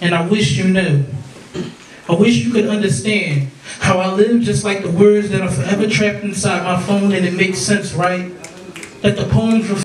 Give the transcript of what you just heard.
and I wish you knew. I wish you could understand how I live just like the words that are forever trapped inside my phone and it makes sense, right? That the poems